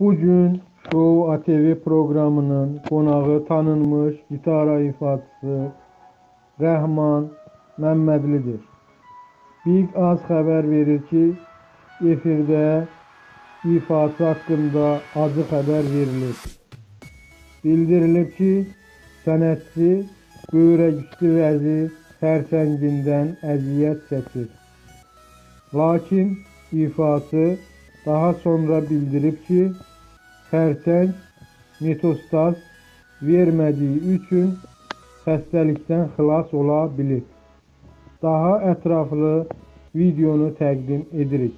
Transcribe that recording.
Bugün Show ATV proqramının qonağı tanınmış gitara ifaçısı Rəhman Məmmədlidir. Big Az xəbər verir ki, efirdə ifaçı haqqında acı xəbər verilib. Bildirilib ki, sənətçi böyrəküstü vəzi xərçəngindən əziyyət çəkir. Lakin ifaçı daha sonra bildirib ki, xərçəng metastaz vermədiyi üçün xəstəlikdən xilas ola bilib. Daha ətraflı videonu təqdim edirik.